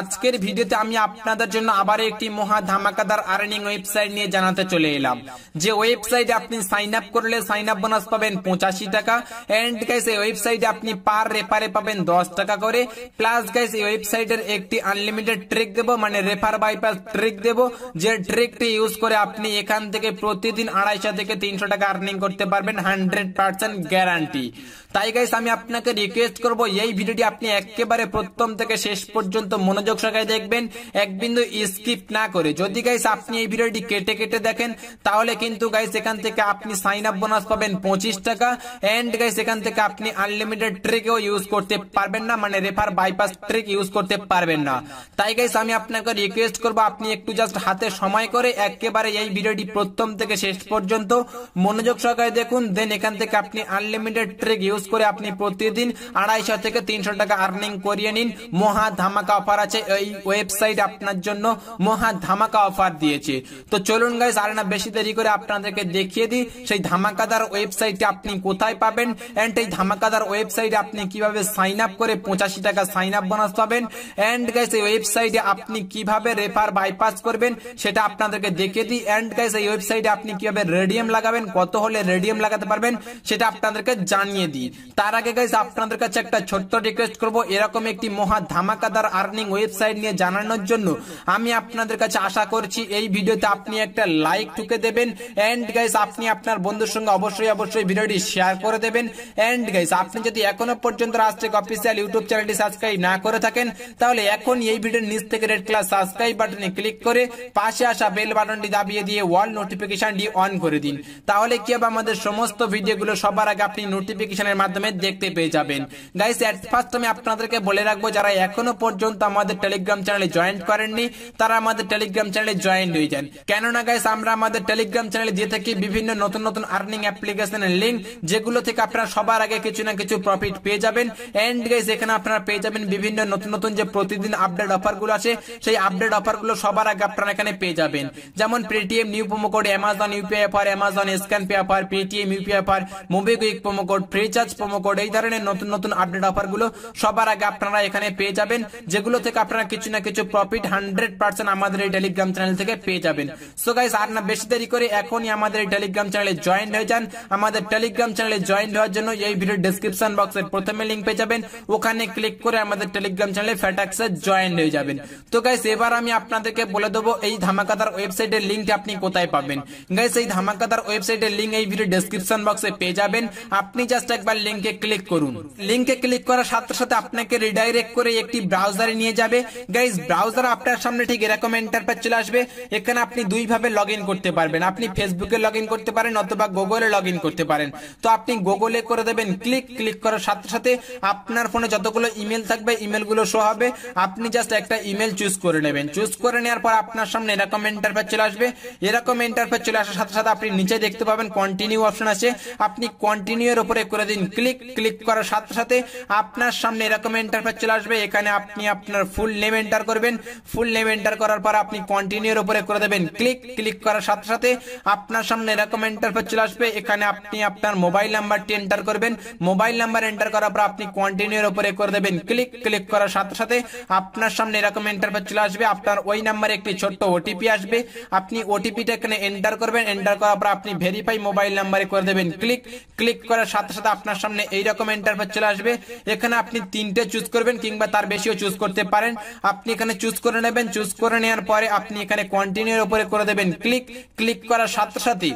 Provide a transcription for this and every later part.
আজকের ভিডিওতে আমি আপনাদের জন্য আবার একটি মহা ধামাকাদার আর্নিং ওয়েবসাইট নিয়ে জানাতে চলে এলাম। যে ওয়েবসাইটে আপনি সাইন আপ করলে সাইন আপ বোনাস পাবেন পঁচাশি টাকা এন্ড গাইস এই ওয়েবসাইটে আপনি পার রেফারে পাবেন দশ টাকা করে। প্লাস গাইস এই ওয়েবসাইটের একটি আনলিমিটেড ট্রিক দেবো মানে রেফার বাইপাস ট্রিক দেবো, যে ট্রিকটি ইউজ করে আপনি এখান থেকে প্রতিদিন আড়াইশো থেকে তিনশো টাকা আর্নিং করতে পারবেন হান্ড্রেড পার্সেন্ট গ্যারান্টি তাই গাইস আমি আপনাকে রিকোয়েস্ট করব, এই ভিডিওটি আপনি একেবারে প্রথম থেকে শেষ পর্যন্ত মনোযোগ সহকারে দেখবেন, এক বিন্দু স্কিপ না করে। যদি গাইস আপনি এই ভিডিওটি কেটে কেটে দেখেন, তাহলে কিন্তু গাইস এখান থেকে আপনি সাইন আপ বোনাস পাবেন পঁচিশ টাকা। এন্ড গাইস এখান থেকে আপনি আনলিমিটেড ট্রিকও ইউজ করতে পারবেন না মানে রেফার বাইপাস ট্রিক ইউজ করতে পারবেন না। তাই গাইস আমি আপনাকে রিকোয়েস্ট করব, আপনি একটু জাস্ট হাতে সময় করে একেবারে এই ভিডিওটি প্রথম থেকে শেষ পর্যন্ত মনোযোগ সহকারে দেখুন। দেন এখান থেকে আপনি আনলিমিটেড ট্রিক ইউজ করে আপনি প্রতিদিন আড়াইশো থেকে তিনশো টাকা আর্নিং করিয়ে নিন। মহা ধামাকা অফার আছে এই ওয়েবসাইট আপনার জন্য মহা ধামাকা অফার দিয়েছে। তো চলুন গাইস আর না বেশি দেরি করে আপনাদেরকে দেখিয়ে দিই সেই ধামাকাদার ওয়েবসাইটে আপনি কোথায় পাবেন এন্ড এই ধামাকাদার ওয়েবসাইটে আপনি কীভাবে সাইন আপ করে পঁচাশি টাকা সাইন আপ বোনাস পাবেন এন্ড গাইস এই ওয়েবসাইটে আপনি কীভাবে রেফার বাইপাস করবেন সেটা আপনাদেরকে দেখিয়ে দিই এন্ড গাইস এই ওয়েবসাইটে আপনি কীভাবে রেডিয়াম লাগাবেন, কত হলে রেডিয়াম লাগাতে পারবেন সেটা আপনাদেরকে জানিয়ে দিই। তার আগে গাইস আপনাদের কাছে একটা ছোট্ট রিকোয়েস্ট করব, এরকম একটি মহা ধামাকাদার আর্নিং ওয়েবসাইট নিয়ে জানানোর জন্য আমি আপনাদের কাছে আশা করছি এই ভিডিওতে আপনি একটা লাইক ঠুকে দেবেন। এন্ড গাইস আপনি আপনার বন্ধুর সঙ্গে অবশ্যই অবশ্যই ভিডিওটি শেয়ার করে দেবেন। এন্ড গাইস আপনি যদি এখনও পর্যন্ত রাষ্ট্রিক অফিসিয়াল ইউটিউব চ্যানেলটি সাবস্ক্রাইব না করে থাকেন, তাহলে এখন এই ভিডিওর নিচ থেকে রেড ক্লাস সাবস্ক্রাইব বাটনে ক্লিক করে পাশে আসা বেল বাটনটি দাবিয়ে দিয়ে ওয়াল নোটিফিকেশনটি অন করে দিন। তাহলে কি হবে? আমাদের সমস্ত ভিডিওগুলো সবার আগে আপনি নোটিফিকেশনের মাধ্যমে দেখতে পেয়ে যাবেন। গাইস এট ফার্স্ট আমি আপনাদেরকে বলে রাখব, যারা এখনও পর্যন্ত আমাদের টেলিগ্রাম চ্যানেলে জয়েন করেননি, তারা আমাদের টেলিগ্রাম চ্যানেলে জয়েন হয়ে যান। কেননা গাইস আমরা আমাদের টেলিগ্রাম চ্যানেলে দিয়ে থাকি বিভিন্ন নতুন নতুন আর্নিং অ্যাপ্লিকেশনের লিঙ্ক যেগুলো থেকে আপনারা সবার আগে কিছু না কিছু প্রফিট পেয়ে যাবেন। এন্ড গাইস এখানে আপনারা পেয়ে যাবেন বিভিন্ন নতুন নতুন যে প্রতিদিন আপডেট অফারগুলো আছে, সেই আপডেট অফারগুলো সবার আগে আপনারা এখানে পেয়ে যাবেন। যেমন Paytm new promo code Amazon UPI offer Amazon scan pay offer Paytm UPI offer MobiKwik promo code Freecharge promo code এই ধরনের নতুন নতুন আপডেট অফারগুলো সবার আগে আপনারা এখানে পেয়ে যাবেন, যেগুলো থেকে আপনারা কিছু না কিছু প্রফিট হান্ড্রেড পার্সেন্ট আমাদের এই টেলিগ্রাম চ্যানেল থেকে পেয়ে যাবেন। সো গাইস আর না, বেশি দেরি করে এখনই আমাদের এই টেলিগ্রাম চ্যানেলে জয়েন হয়ে যান। আমাদের টেলিগ্রাম চ্যানেলে জয়েন হওয়ার জন্য এই ভিডিও ডেসক্রিপশন বক্সের প্রথমে লিঙ্ক পেয়ে যাবেন। ওখানে ক্লিক করে আমাদের টেলিগ্রাম চ্যানেলে ফ্যাটাক্সে জয়েন হয়ে যাবেন। তো গাইস এবার আমি আপনাদেরকে বলে দেবো এই ধামাকাদার ওয়েবসাইটের লিঙ্কটি আপনি কোথায় পাবেন। গাইস এই ধামাকাদার ওয়েবসাইটের লিঙ্ক এই ভিডিও ডেসক্রিপশন বক্সে পেয়ে যাবেন। আপনি জাস্ট একবার লিঙ্কে ক্লিক করুন। লিঙ্কে ক্লিক করার সাথে সাথে আপনাকে রিডাইরেক্ট করে একটি ব্রাউজারে নিয়ে যাবে। গাইজ ব্রাউজার আপনার সামনে ঠিক এরকম ইন্টারফেস চলে আসবে। এখানে আপনি দুই ভাবে লগ করতে পারবেন। আপনি ফেসবুকে লগ ইন করতে পারেন অথবা গুগলে লগ ইন করতে পারেন। তো আপনি গুগলে করে দেবেন ক্লিক ক্লিক করার সাথে সাথে আপনার ফোনে যতগুলো ইমেল থাকবে ইমেলগুলো শো হবে। আপনি জাস্ট একটা ইমেল চুজ করে নেবেন। চুজ করে নেওয়ার পর আপনার সামনে এরকম ইন্টারফেস চলে আসবে। এরকম ইন্টারফেস চলে আসার সাথে সাথে আপনি নিচে দেখতে পাবেন কন্টিনিউ অপশন আছে। আপনি কন্টিনিউ এর উপরে করে দিন ক্লিক ক্লিক করার সাথে সাথে আপনার সামনে এরকম ইন্টারফেস চলে আসবে। এখানে আপনি আপনার ফুল নেম এন্টার করবেন। ফুল নেম এন্টার করার পর আপনি কন্টিনিউ এর উপরে করে দেবেন। ক্লিক ক্লিক করার সাথে সাথে আপনার সামনে এরকম ইন্টারফেস চলে আসবে। এখানে আপনি আপনার মোবাইল নাম্বারটি এন্টার করবেন। মোবাইল নাম্বার এন্টার করার পর আপনি কন্টিনিউ এর উপরে করে দেবেন। ক্লিক ক্লিক করার সাথে সাথে আপনার সামনে এরকম ইন্টারফেস চলে আসবে। আপনার ওই নাম্বারে একটি ছোট্ট ওটিপি আসবে। আপনি ওটিপিটা এখানে এন্টার করবেন। এন্টার করার পর আপনি ভেরিফাই মোবাইল নাম্বারে করে দেবেন। ক্লিক ক্লিক করার সাথে সাথে আপনার সামনে এইরকম ইন্টারফেস চলে আসবে। এখানে আপনি তিনটে চুজ করবেন কিংবা তার বেশিও চুজ করতে পারেন। আপনি এখানে চুজ করে নেবেন। চুজ করে নেওয়ার পরে আপনি এখানে কন্টিনিউর উপরে করে দেবেন। ক্লিক ক্লিক করার সাথে সাথে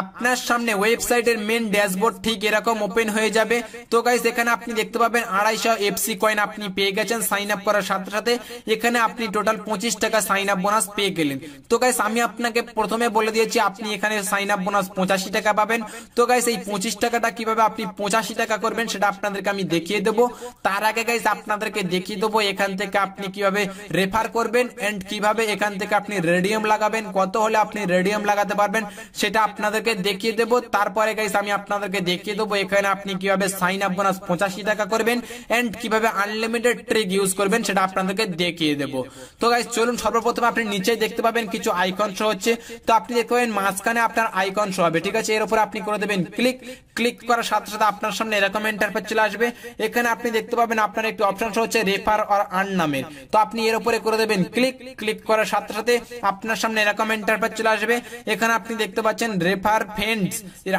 আপনার সামনে ওয়েবসাইটের মেন ড্যাশবোর্ড ঠিক এরকম ওপেন হয়ে যাবে। তো গাইস এখানে আপনি দেখতে পাবেন আড়াইশো এফসি কয়েন আপনি পেয়ে গেছেন সাইন আপ করার সাথে সাথে। এখানে আপনি টোটাল পঁচিশ টাকা সাইন আপ বোনাস পেয়ে গেলেন। তো গাইস আমি আপনাকে প্রথমে বলে দিয়েছি, আপনি এখানে সাইন আপ বোনাস পঁচাশি টাকা পাবেন। তো গাইস এই পঁচিশ টাকাটা কীভাবে আপনি পঁচাশি টাকা করবেন সেটা আপনাদেরকে আমি দেখিয়ে দেবো। তার আগে গাইস আপনাদেরকে দেখিয়ে দেবো এখান থেকে আপনি কীভাবে রেফার করবেন এন্ড কীভাবে এখান থেকে আপনি রেডিয়াম লাগাবেন, কত হলে আপনি রেডিয়াম লাগাতে পারবেন, সেটা আপনাদের আপনাদেরকে দেখিয়ে দেবো। তারপরে গাইস আমি আপনাদেরকে দেখিয়ে দেবো। এখানে আপনি কীভাবে সাইন আপ বোনাস পঁচাশি টাকা করবেন এন্ড কীভাবে আনলিমিটেড ট্রিক ইউজ করবেন সেটা আপনাদেরকে দেখিয়ে দেবো। তো গাইস চলুন সর্বপ্রথম আপনি নিচে দেখতে পাবেন কিছু আইকন শো হচ্ছে। তো আপনি দেখতে পাবেন মাঝখানে আপনার আইকন শো হবে। ঠিক আছে, এর উপর আপনি করে দেবেন ক্লিক ক্লিক করার সাথে সাথে আপনার সামনে এরকম ইন্টারফেস চলে আসবে। এখানে আপনি দেখতে পাবেন আপনার একটি অপশন শো হচ্ছে রেফার আর আর্ন নামের তো আপনি এর উপরে করে দেবেন ক্লিক ক্লিক করার সাথে সাথে আপনার সামনে এরকম ইন্টারফেস চলে আসবে। এখানে আপনি দেখতে পাচ্ছেন রেফার ফ্রেন্ডস এর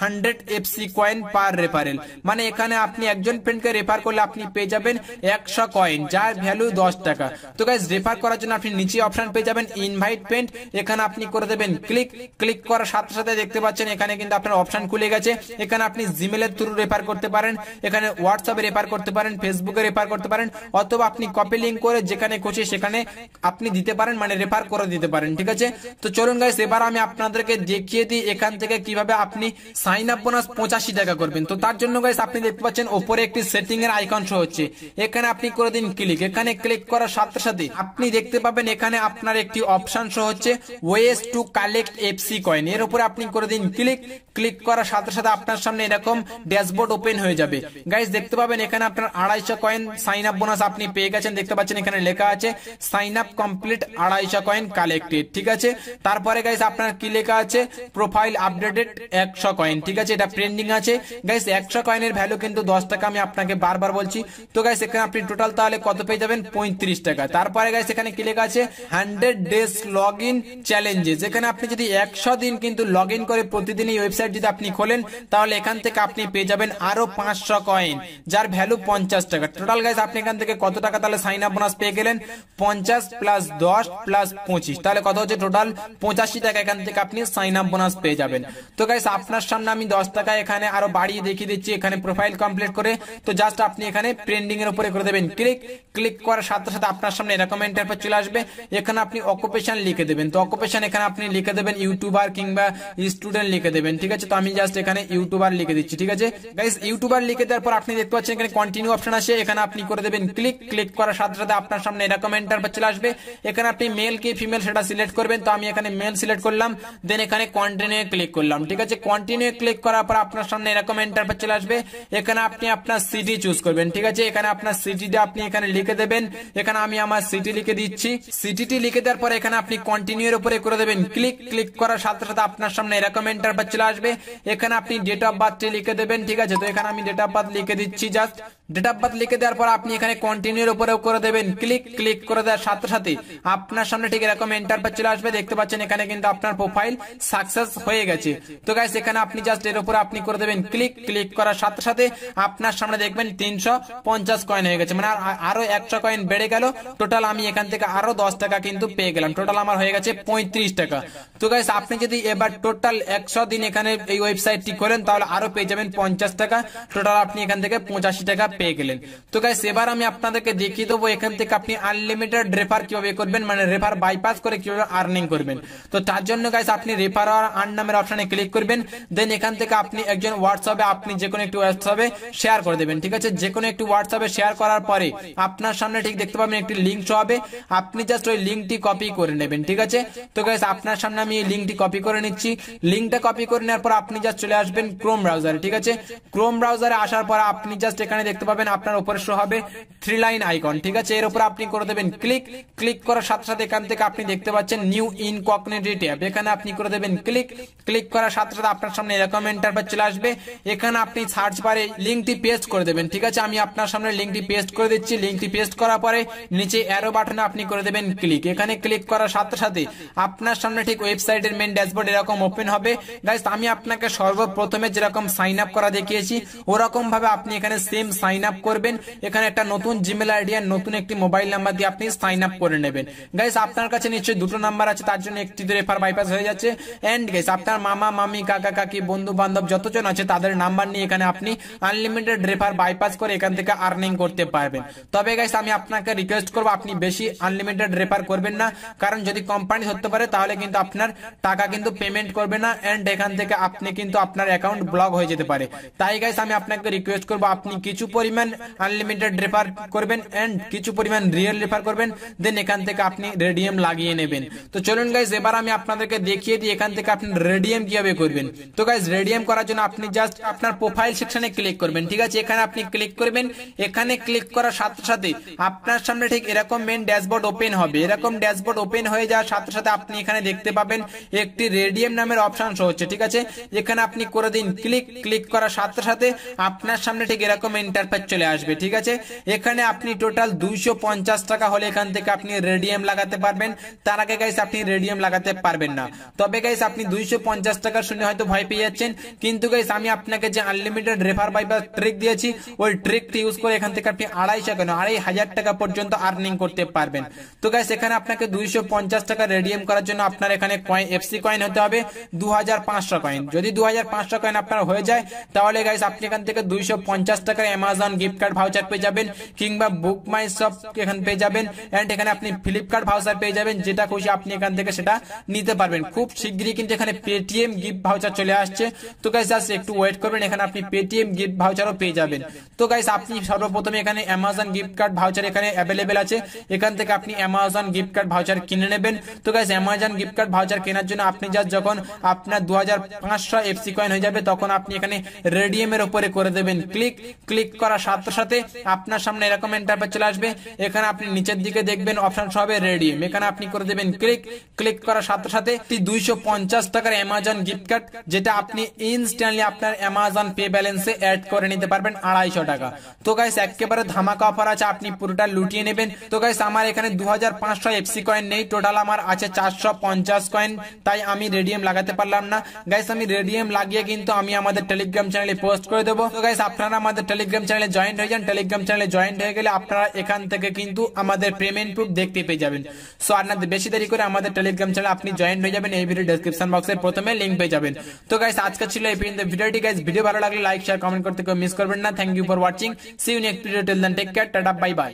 hundred FC coin per referral মানে এখানে আপনি একজন ফ্রেন্ডকে রেফার করলে আপনি পেয়ে যাবেন একশো কয়েন যার ভ্যালু দশ টাকা। তো গাইজ রেফার করার জন্য আপনি নিচে অপশন পেয়ে যাবেন ইনভাইট ফ্রেন্ড এখানে আপনি করে দেবেন ক্লিক ক্লিক করার সাথে সাথে দেখতে পাচ্ছেন এখানে কিন্তু আপনার অপশন খুলে গেছে। এখানে আপনি জিমেলের থ্রু রেফার করতে পারেন। এখানে হোয়াটসঅ্যাপে রেফার করতে পারেন ফেসবুকে রেফার করতে পারেন, অথবা আপনি কপি লিঙ্ক করে যেখানে খুশি সেখানে আপনি দিতে পারেন মানে রেফার করে দিতে পারেন, ঠিক আছে? তো চলুন গাইস এবার আমি আপনাদেরকে দেখিয়ে দিই এখান থেকে কীভাবে আপনি সাইন আপ বোনাস পঁচাশি টাকা করবেন। তো তার জন্য গাইস আপনি দেখতে পাচ্ছেন, ওপরে একটি সেটিং এর আইকন শো হচ্ছে। এখানে আপনি করে দিন ক্লিক এখানে ক্লিক করার সাথে সাথে আপনি দেখতে পাবেন এখানে আপনার একটি অপশন শো হচ্ছে ways to collect FC coin এর উপরে আপনি করে দিন ক্লিক ক্লিক করার সাথে সাথে আপনার সামনে এরকম ড্যাশবোর্ড ওপেন হয়ে যাবে। গাইস দেখতে পাবেন এখানে আপনার আড়াইশো কয়েন সাইন আপ বোনাস আপনি পেয়ে গেছেন। দেখতে পাচ্ছেন এখানে লেখা আছে সাইন আপ কমপ্লিট আড়াইশো কয়েন কালেক্টেড ঠিক আছে? তারপরে গাইস আপনার কি লেখা আছে প্রোফাইল আপডেটেড একশো কয়েন ঠিক আছে? এটা ট্রেন্ডিং আছে। গাইস একশো কয়েনের ভ্যালু কিন্তু দশ টাকা, আমি আপনাকে বারবার বলছি। তো গাইস এখানে আপনি টোটাল তাহলে কত পেয়ে যাবেন? পঁয়ত্রিশ টাকা। তারপরে গাইস এখানে কি লেখা আছে? Hundred days log in challenges এখানে আপনি যদি একশো দিন কিন্তু লগ ইন করে প্রতিদিন এই ওয়েবসাইট যদি আপনি খোলেন, তাহলে এখান থেকে আপনি পেয়ে যাবেন আরও পাঁচশো কয়েন যার ভ্যালু পঞ্চাশ টাকা। টোটাল গাইস আপনি এখান থেকে কত টাকা তাহলে সাইন আপ বোনাস পেয়ে গেলেন? পঞ্চাশ প্লাস দশ প্লাস পঁচিশ। তাহলে কত হচ্ছে? টোটাল পঁচাশি টাকা এখান থেকে আপনি সাইন আপ বোনাস পেয়ে যাবেন। তো গাইস আপনার সামনে আমি দশ টাকা এখানে আরও বাড়িয়ে দেখিয়ে দিচ্ছি, এখানে প্রোফাইল কমপ্লিট করে। তো জাস্ট আপনি এখানে ট্রেন্ডিং এর উপরে করে দেবেন। ক্লিক ক্লিক করার সাথে সাথে আপনার সামনে এরকম ইন্টারফেস চলে আসবে। এখানে আপনি অকুপেশন লিখে দেবেন। তো অকুপেশন এখানে আপনি লিখে দেবেন ইউটিউবার কিংবা স্টুডেন্ট লিখে দেবেন, ঠিক আছে? তো আমি জাস্ট এখানে ইউটিউবার লিখে দিচ্ছি, ঠিক আছে? গাইস ইউটিউবার লিখে দেওয়ার পর আপনি দেখতে পাচ্ছেন এখানে কন্টিনিউ অপশন আছে এখানে আপনি করে দেবেন ক্লিক ক্লিক করার সাথে সাথে আপনার সামনে এরকম ইন্টারফেস চলে আসবে। এখানে আপনি মেল কি ফিমেল সেটা সিলেক্ট করবেন। তো আমি এখানে মেল সিলেক্ট করলাম। দেন এখানে কন্টিনিউ ক্লিক করলাম, ঠিক আছে? কন্টিনিউ ক্লিক করার পর আপনার সামনে এরকম ইন্টারফেস চলে আসবে। এখানে আপনি আপনার সিটি চুজ করবেন, ঠিক আছে? এখানে আপনার সিটিটা আপনি এখানে লিখে দেবেন। এখানে আমি আমার সিটি লিখে দিচ্ছি। সিটিটি লিখে দেওয়ার পর এখানে আপনি কন্টিনিউ এর উপরে করে দেবেন। ক্লিক ক্লিক করার সাথে সাথে আপনার সামনে এরকম ইন্টারফেস চলে আসবে। এখানে আপনি ডেট অফ বার্থটি লিখে দেবেন, ঠিক আছে? তো এখানে আমি ডেট অফ বার্থ লিখে দিচ্ছি জাস্ট ডেট অফ বার্থ লিখে দেওয়ার পর আপনি এখানে কন্টিনিউ এর উপরেও করে দেবেন। ক্লিক ক্লিক করে দেওয়ার সাথে সাথে আপনার সামনে ঠিক এরকম ইন্টারফেস চলে আসবে। দেখতে পাচ্ছেন এখানে কিন্তু আপনার প্রোফাইল সাকসেস হয়ে গেছে। তো গাইস এখানে আপনি জাস্ট এর উপরে আপনি করে দেবেন। ক্লিক ক্লিক করার সাথে সাথে আপনার সামনে দেখবেন তিনশো পঞ্চাশ কয়েন হয়ে গেছে। মানে আরও একশো কয়েন বেড়ে গেল। টোটাল আমি এখান থেকে আরও দশ টাকা কিন্তু পেয়ে গেলাম। টোটাল আমার হয়ে গেছে পঁয়ত্রিশ টাকা। তো গাইস আপনি যদি এবার টোটাল একশো দিন এখানে এই ওয়েবসাইটটি করেন তাহলে আরও পেয়ে যাবেন পঞ্চাশ টাকা। টোটাল আপনি এখান থেকে পঁচাশি টাকা পেয়ে গেলেন। তো গাইস এবার আমি আপনাদেরকে দেখিয়ে দেবো এখান থেকে আপনি আনলিমিটেড রেফার কীভাবে করবেন মানে রেফার বাইপাস করে কীভাবে আর্নিং করবেন। তো তার জন্য গাইস আপনি রেফার আর আর্ন নামের অপশনে ক্লিক করবেন দেন এখান থেকে আপনি একজন হোয়াটসঅ্যাপে আপনি যে কোনো একটি হোয়াটসঅ্যাপে শেয়ার করে দেবেন, ঠিক আছে? যে কোনো একটি হোয়াটসঅ্যাপে শেয়ার করার পরে আপনার সামনে ঠিক দেখতে পাবেন একটি লিঙ্ক শো হবে, আপনি জাস্ট ওই লিঙ্কটি কপি করে নেবেন, ঠিক আছে? তো গাইস আপনার সামনে আমি এই লিঙ্কটি কপি করে নিচ্ছি। লিঙ্কটা কপি করে নেওয়ার পর আপনি জাস্ট চলে আসবেন ক্রোম ব্রাউজারে ঠিক আছে? ক্রোম ব্রাউজারে আসার পর আপনি জাস্ট এখানে দেখতে পাবেন, আপনার উপরে শো হবে থ্রি লাইন আইকন ঠিক আছে? এর উপর আপনি করে দেবেন ক্লিক ক্লিক করার সাথে সাথে এখান থেকে আপনি দেখতে পাচ্ছেন নিউ ইনকগনিটি ট্যাব এখানে আপনি করে দেবেন ক্লিক ক্লিক করার সাথে সাথে আপনার সামনে এরকম ইন্টারফেস চলে আসবে। এখানে আপনি সার্চ বারে লিঙ্কটি পেস্ট করে দেবেন, ঠিক আছে? আমি আপনার সামনে লিঙ্কটি পেস্ট করে দিচ্ছি লিঙ্কটি পেস্ট করার পরে নিচে অ্যারো বাটনে আপনি করে দেবেন ক্লিক এখানে ক্লিক করার সাথে সাথে আপনার সামনে ঠিক ওয়েবসাইটের মেন ড্যাশবোর্ড এরকম ওপেন হবে। গাইস আমি আপনাকে সর্বপ্রথমে যেরকম সাইন আপ করা দেখিয়েছি ওরকম ভাবে আপনি এখানে সেম সাইন আপ করবেন। এখানে একটা নতুন জিমেল আইডি আর নতুন একটি মোবাইল নাম্বার দিয়ে আপনি সাইন আপ করে নেবেন। গাইস আপনার কাছে নিশ্চয়ই দুটো নাম্বার আছে, তার জন্য একটি রেফার বাইপাস হয়ে যাচ্ছে। এন্ড গাইস আপনার মামা, মামি, কাকা, কাকি বন্ধু বান্ধব যতজন আছে, তাদের নাম্বার নিয়ে এখানে আপনি আনলিমিটেড রেফার বাইপাস করে এখান থেকে আর্নিং করতে পারবেন। তবে গাইস আমি আপনাকে রিকোয়েস্ট করব, আপনি বেশি আনলিমিটেড রেফার করবেন না। কারণ যদি কোম্পানি ধরতে পারে, তাহলে কিন্তু আপনার টাকা কিন্তু পেমেন্ট করবে না। এন্ড এখান থেকে আপনি কিন্তু আপনার অ্যাকাউন্ট ব্লক হয়ে যেতে পারে। তাই গাইস আমি আপনাকে রিকোয়েস্ট করব, আপনি কিছু পরিমাণ আনলিমিটেড রেফার করবেন এন্ড কিছু পরিমাণ রিয়েল রেফার করবেন দেন এখান থেকে আপনি রেডিয়াম লাগিয়ে নেবেন। তো চলুন গাইজ এবার আমি আপনাদেরকে দেখিয়ে দিই এখান থেকে আপনি রেডিয়াম কীভাবে করবেন। তো গাইজ রেডিয়াম করার জন্য আপনি জাস্ট আপনার প্রোফাইল সেকশনে ক্লিক করবেন, ঠিক আছে? এখানে আপনি ক্লিক করবেন, এখানে ক্লিক করার সাথে সাথে আপনার সামনে ঠিক এরকম মেন ড্যাশবোর্ড ওপেন হবে। এরকম ড্যাশবোর্ড ওপেন হয়ে যাওয়ার সাথে সাথে আপনি এখানে দেখতে পাবেন একটি রেডিয়াম নামের অপশন শো হচ্ছে, ঠিক আছে? এখানে আপনি করে দিন ক্লিক ক্লিক করার সাথে সাথে আপনার সামনে ঠিক এরকম ইন্টারফেস চলে আসবে, ঠিক আছে? এখানে আপনি টোটাল দুইশো পঞ্চাশ টাকা হলে এখান থেকে আপনি রেডিয়াম লাগাতে পারবেন। তার আগে গাইস আপনি রেডিয়াম লাগাতে পারবেন না। তবে গাইস আপনি দুইশো পঞ্চাশ টাকা শুনে হয়তো ভয় পেয়ে যাচ্ছেন। কিন্তু গাইস আমি আপনাকে যে unlimited refer bypass trick দিয়েছি, ওই ট্রিকটি ইউজ করে এখান থেকে আপনি আড়াইশো কেন আড়াই হাজার টাকা পর্যন্ত আর্নিং করতে পারবেন। তো গাইস এখানে আপনাকে দুইশো পঞ্চাশ টাকা রেডিয়াম করার জন্য আপনার এখানে কয়েন এফসি কয়েন হতে হবে দু কয়েন যদি দু কয়েন আপনার হয়ে যায়, তাহলে গাইস আপনি এখান থেকে দুইশো টাকার অ্যামাজন গিফট কার্ড ভাউচার পেয়ে যাবেন কিংবা বুক মাই শপ এখান পেয়ে যাবেন এন্ড এখানে আপনি ফ্লিপকার্ট ভাউচার পেয়ে যাবেন, যেটা খুশি আপনি এখান থেকে সেটা নিতে পারবেন। খুব শীঘ্রই কিন্তু এখানে পেটিএম গিফট ভাউচার চলে আসছে। তো গাইস জাস্ট একটু ওয়েট করবেন, এখানে আপনি পেটিএম গিফট ভাউচারও পেয়ে যাবেন। তো গাইস আপনি সর্বপ্রথমে এখানে অ্যামাজন গিফট কার্ড ভাউচার এখানে অ্যাভেলেবেল আছে। এখান থেকে আপনি অ্যামাজন গিফট কার্ড ভাউচার কিনে নেবেন। তো guys Amazon gift card voucher কেনার জন্য আপনি জাস্ট যখন আপনার দু হাজার পাঁচশো এফসি কয়েন হয়ে যাবে, তখন আপনি এখানে রেডিয়াম এর উপরে করে দেবেন। ক্লিক ক্লিক করার সাথে সাথে আপনার সামনে এরকম ইন্টারফেস চলে আসবে। এখানে আপনি নিচের দিকে দেখবেন অপশন হবে রেডিয়াম এখানে আপনি করে দেবেন ক্লিক ক্লিক করার সাথে সাথে দুইশো পঞ্চাশ টাকার অ্যামাজন গিফট কার্ড যেটা আপনি ইনস্ট্যান্টলি আপনার অ্যামাজন পে ব্যালেন্সে অ্যাড করে নিতে পারবেন আড়াইশো টাকা। তো গাইস একেবারে ধামাকা অফার আছে, আপনি পুরোটা লুটিয়ে নেবেন। তো গাইস আমার এখানে দু হাজার এফসি কয়েন নেই টোটাল আমার আছে চারশো পঞ্চাশ কয়েন তাই আমি রেডিয়াম লাগাতে পারলাম না। গাইস আমি রেডিয়াম লাগিয়ে কিন্তু আমি আমাদের টেলিগ্রাম চ্যানেলে পোস্ট করে দেবো। তো গাইস আপনারা আমাদের টেলিগ্রাম চ্যানেলে জয়েন্ট হয়ে যান টেলিগ্রাম চ্যানেলে জয়েন্ট হয়ে গেলে আপনারা এখান থেকে কিন্তু আমাদের পেমেন্ট প্রুফ দেখতে পেয়ে যাবেন। সো আপনাদের বেশি দেরি করে আমাদের টেলিগ্রাম চ্যানেলে আপনি জয়েন্ট হয়ে যাবেন, এই ভিডিও ডেসক্রিপশন বক্সে প্রথমে লিঙ্ক পেয়ে যাবেন। তো গাইস আজকে ছিল এই পর্যন্ত ভিডিওটি গাইস ভিডিও ভালো লাগলে লাইক শেয়ার কমেন্ট করতে কেউ মিস করবেন না। Thank you for watching see you next video till then take care tata bye bye